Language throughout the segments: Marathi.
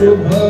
still hurt.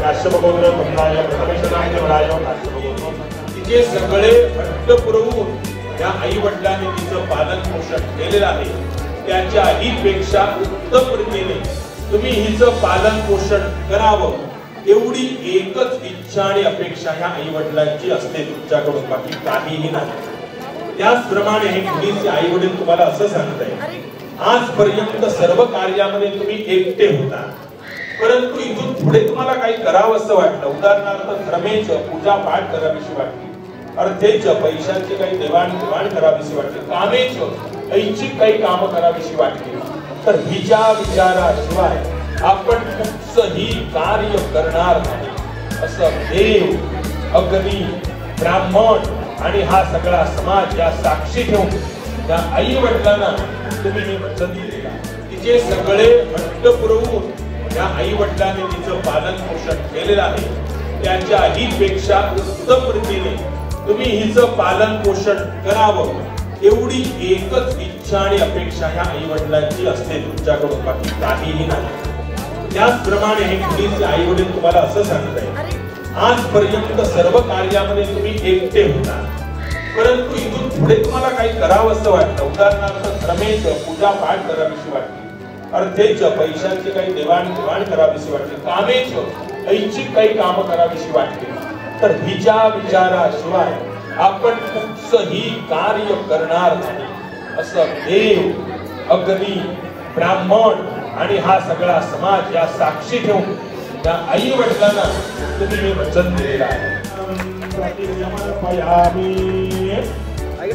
काश्यपगौर बंधाय प्रथमेशनाय काश्यपगौर तिचे सगळे हट्ट पुरवून या आई वडिलांनी तिचं पालन पोषण केलेलं आहे. त्याच्या आईपेक्षा उत्तम रीतीने तुम्ही हिचं पालन पोषण करावं. एवढी एकच इच्छा आणि अपेक्षा ह्या आई वडिलांची असते तुमच्याकडून. बाकी काहीही नाही. त्याचप्रमाणे हे मुलीचे आई वडील तुम्हाला असं सांगत आहे आजपर्यंत सर्व कार्यामध्ये तुम्ही एकटे होता. परंतु इथून पुढे तुम्हाला काही करावं असं वाटलं. उदाहरणार्थ धर्मेच पूजा पाठ करावीशी वाटली. अर्थेच पैशांची काही देवाणघेवाण करावीशी वाटली. कामेच ऐच्छिक काही कामं करावीशी वाटली. तर हिच्या विचाराशिवाय आपण कुठचंही कार्य करणार नाही. असं देव अग्नी ब्राह्मण आणि हा सगळा समाज या साक्षी ठेवून त्या आई वडिलांना तुम्ही हे वचन दिलेलं आहे. तिचे सगळे हट्ट पुरवून त्या आई वडिलांनी तिचं पालन पोषण केलेलं आहे त्याच्याही पेक्षा उत्तम रीतीने तुम्ही हिचं पालन पोषण करावं एवढी एकच इच्छा आणि अपेक्षा ह्या आई वडिलांची असते तुमच्याकडून बाकी काहीही नाही. त्याचप्रमाणे हे मुलीचे आई वडील तुम्हाला असं सांगत आहे आजपर्यंत सर्व कार्यामध्ये तुम्ही एकटे होता. परंतु इथून पुढे तुम्हाला काही करावं असं वाटतं उदाहरणार्थ धर्मेच पूजा पाठ करावीशी वाटते अर्थेच्या पैशांची काही देवाणघेवाण करावीशी वाटते कामेच ऐच्छिक काही कामं करावीशी वाटते. तर हिच्या विचाराशिवाय आपण कुठचंही कार्य करणार नाही. असं देव अग्नी ब्राह्मण आणि हा सगळा समाज या साक्षी ठेवून त्या आई वडिलांना तुम्ही वचन दिलेलं आहे.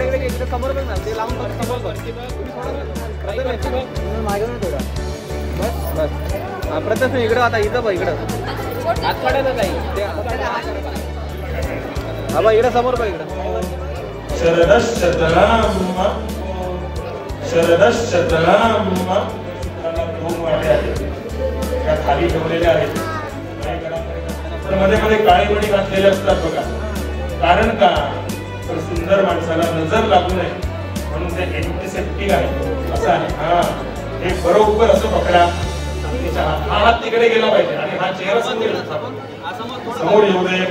इकडे इकडे समोर बघ ना ते लावून बघ समोर बघ मागे नाही थोडा बस बस हा इकडं आता इथं बघ इकडं हात काढायला नाही ते हा बघ इकडं समोर बघ इकडं शरणशतराम शरणशतराम दोन वाटे आहेत त्या खाली ठेवलेल्या आहेत मध्ये मध्ये काळी मणी घातलेले असतात बघा कारण का सुंदर माणसाला नजर लागू नये म्हणून ते अँटीसेप्टिक आहे. असं आहे. हा. हे बरोबर असं पकडा. हा हात तिकडे गेला पाहिजे आणि हा चेहरा समोर समोर थोडं समोर येऊ दे.